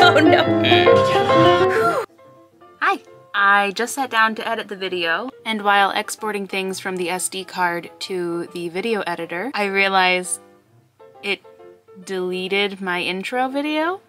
oh no. Hi. I just sat down to edit the video, and while exporting things from the SD card to the video editor, I realized it deleted my intro video.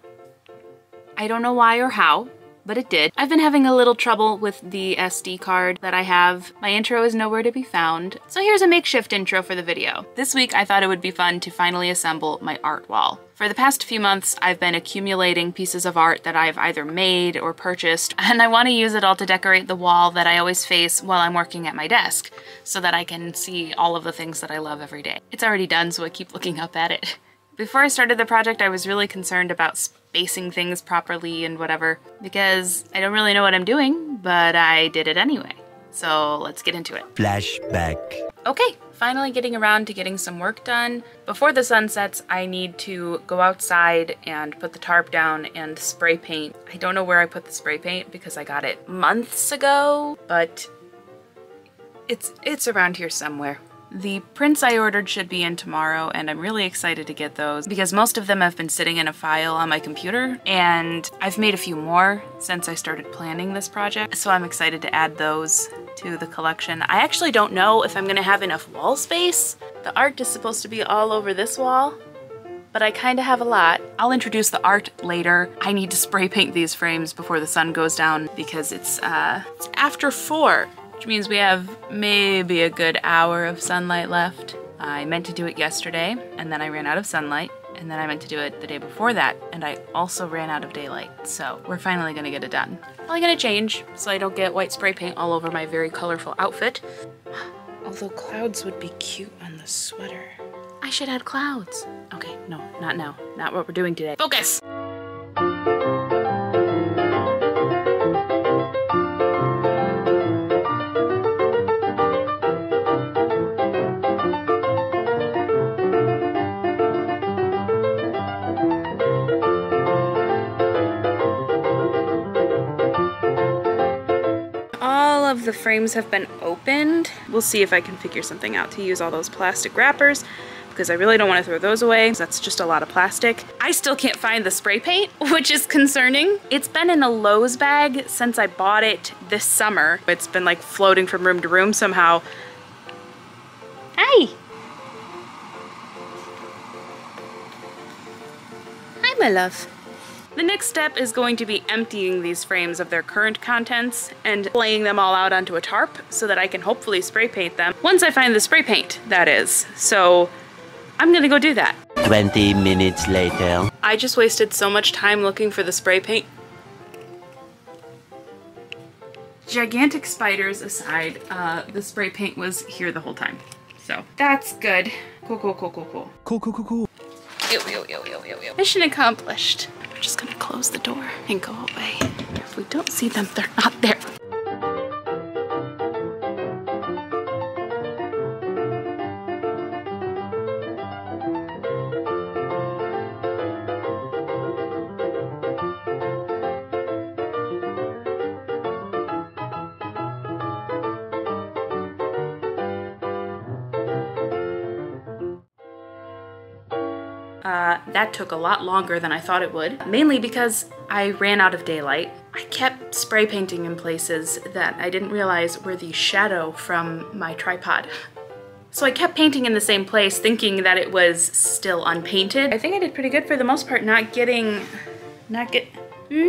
I don't know why or how, but it did. I've been having a little trouble with the SD card that I have. My intro is nowhere to be found. So here's a makeshift intro for the video. This week I thought it would be fun to finally assemble my art wall. For the past few months, I've been accumulating pieces of art that I've either made or purchased, and I want to use it all to decorate the wall that I always face while I'm working at my desk, so that I can see all of the things that I love every day. It's already done, so I keep looking up at it. Before I started the project, I was really concerned about spacing things properly and whatever, because I don't really know what I'm doing, but I did it anyway. So let's get into it. Flashback. Okay, finally getting around to getting some work done. Before the sun sets, I need to go outside and put the tarp down and spray paint. I don't know where I put the spray paint because I got it months ago, but it's it's around here somewhere. The prints I ordered should be in tomorrow, and I'm really excited to get those because most of them have been sitting in a file on my computer, and I've made a few more since I started planning this project, so I'm excited to add those to the collection. I actually don't know if I'm gonna have enough wall space. The art is supposed to be all over this wall, but I kind of have a lot. I'll introduce the art later. I need to spray paint these frames before the sun goes down because it's, uh, it's after four which means we have maybe a good hour of sunlight left. I meant to do it yesterday, and then I ran out of sunlight, and then I meant to do it the day before that, and I also ran out of daylight. So we're finally gonna get it done. Probably gonna change so I don't get white spray paint all over my very colorful outfit. Although clouds would be cute on the sweater. I should add clouds. Okay, no, not now. Not what we're doing today. Focus! Of the frames have been opened. We'll see if I can figure something out to use all those plastic wrappers because I really don't want to throw those away. That's just a lot of plastic. I still can't find the spray paint, which is concerning. It's been in a Lowe's bag since I bought it this summer. It's been like floating from room to room somehow. Hi. Hi, my love. The next step is going to be emptying these frames of their current contents and laying them all out onto a tarp so that I can hopefully spray paint them. Once I find the spray paint, that is. So I'm gonna go do that. 20 minutes later. I just wasted so much time looking for the spray paint. Gigantic spiders aside, uh, the spray paint was here the whole time. So that's good. Cool, cool, cool, cool, cool. Cool, cool, cool, cool. Ew, ew, ew, ew, ew, ew. Mission accomplished. We're just gonna close the door and go away. If we don't see them, they're not there. Uh, that took a lot longer than I thought it would, mainly because I ran out of daylight. I kept spray painting in places that I didn't realize were the shadow from my tripod. So I kept painting in the same place thinking that it was still unpainted. I think I did pretty good for the most part not getting, not get, no,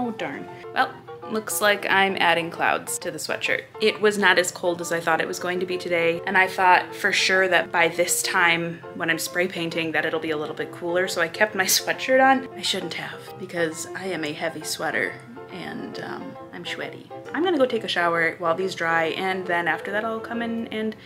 oh darn. Well, Looks like I'm adding clouds to the sweatshirt. It was not as cold as I thought it was going to be today, and I thought for sure that by this time when I'm spray painting that it'll be a little bit cooler, so I kept my sweatshirt on. I shouldn't have, because I am a heavy sweater and um, I'm sweaty. I'm gonna go take a shower while these dry, and then after that I'll come in and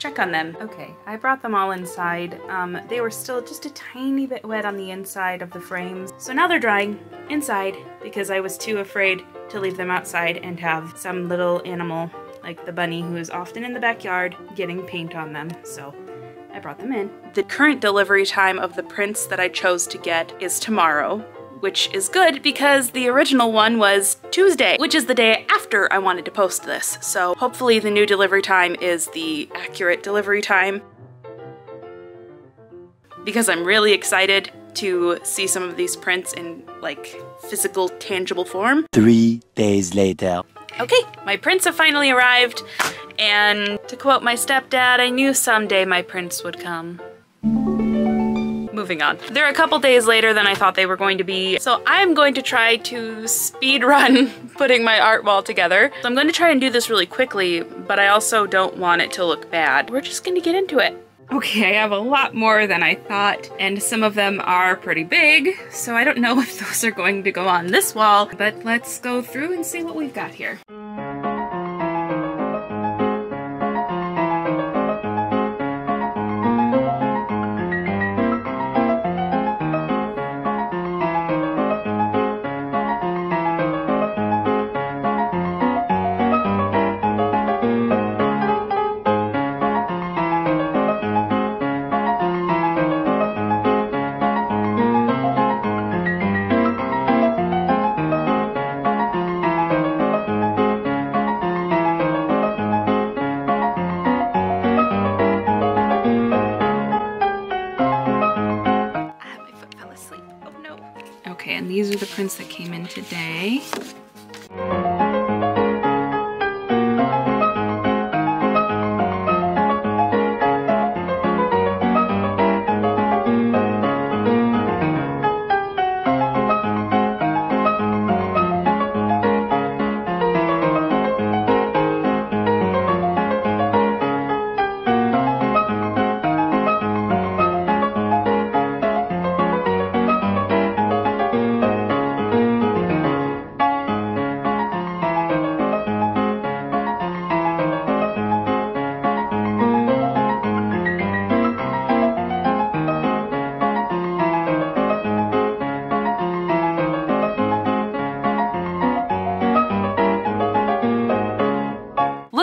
check on them. Okay, I brought them all inside. Um, they were still just a tiny bit wet on the inside of the frames. So now they're drying inside because I was too afraid to leave them outside and have some little animal like the bunny who is often in the backyard getting paint on them. So I brought them in. The current delivery time of the prints that I chose to get is tomorrow, which is good because the original one was Tuesday, which is the day after I wanted to post this. So hopefully the new delivery time is the accurate delivery time because I'm really excited to see some of these prints in like physical, tangible form. Three days later. Okay, my prints have finally arrived, and to quote my stepdad, I knew someday my prints would come. Moving on. They're a couple days later than I thought they were going to be, so I'm going to try to speed run putting my art wall together. So I'm going to try and do this really quickly, but I also don't want it to look bad. We're just going to get into it. Okay, I have a lot more than I thought, and some of them are pretty big, so I don't know if those are going to go on this wall, but let's go through and see what we've got here. Prints that came in today.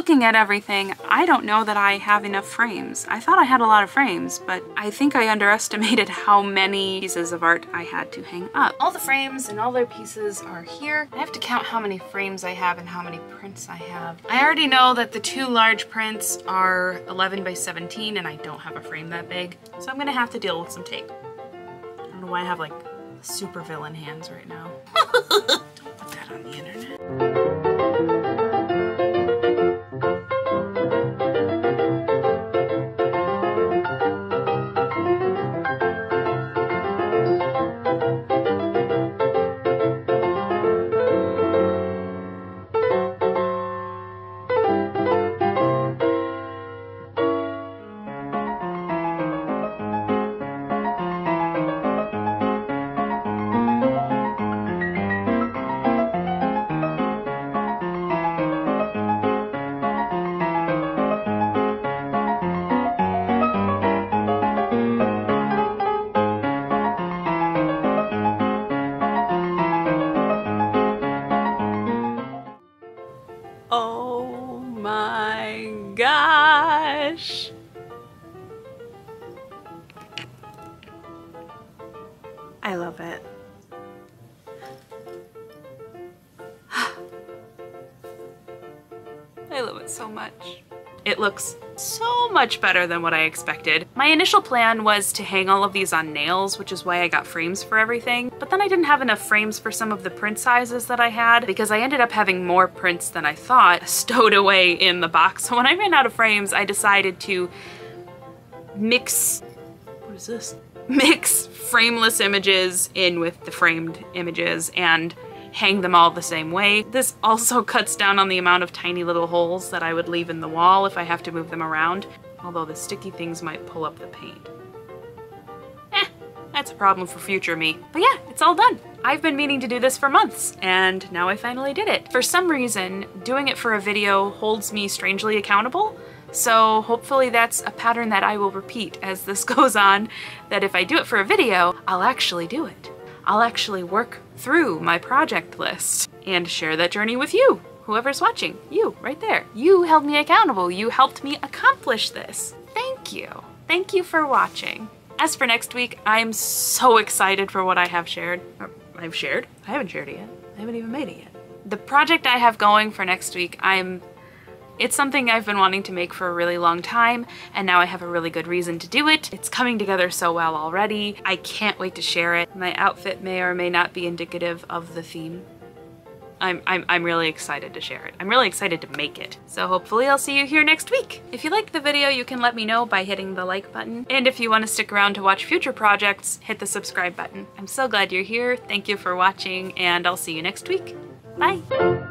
Looking at everything, I don't know that I have enough frames. I thought I had a lot of frames, but I think I underestimated how many pieces of art I had to hang up. All the frames and all their pieces are here. I have to count how many frames I have and how many prints I have. I already know that the two large prints are 11 by 17 and I don't have a frame that big, so I'm gonna have to deal with some tape. I don't know why I have like super villain hands right now. don't put that on the internet. I love it. I love it so much. It looks so much better than what I expected. My initial plan was to hang all of these on nails, which is why I got frames for everything, but then I didn't have enough frames for some of the print sizes that I had because I ended up having more prints than I thought stowed away in the box. So when I ran out of frames, I decided to mix, what is this? Mix frameless images in with the framed images and hang them all the same way. This also cuts down on the amount of tiny little holes that I would leave in the wall if I have to move them around, although the sticky things might pull up the paint. Eh, that's a problem for future me. But yeah, it's all done. I've been meaning to do this for months, and now I finally did it. For some reason, doing it for a video holds me strangely accountable, so hopefully that's a pattern that I will repeat as this goes on, that if I do it for a video, I'll actually do it. I'll actually work through my project list and share that journey with you, whoever's watching. You, right there. You held me accountable. You helped me accomplish this. Thank you. Thank you for watching. As for next week, I'm so excited for what I have shared. I've shared? I haven't shared it yet. I haven't even made it yet. The project I have going for next week, I'm It's something I've been wanting to make for a really long time, and now I have a really good reason to do it. It's coming together so well already. I can't wait to share it. My outfit may or may not be indicative of the theme. I'm, I'm, I'm really excited to share it. I'm really excited to make it. So hopefully I'll see you here next week. If you liked the video, you can let me know by hitting the like button. And if you want to stick around to watch future projects, hit the subscribe button. I'm so glad you're here. Thank you for watching, and I'll see you next week. Bye!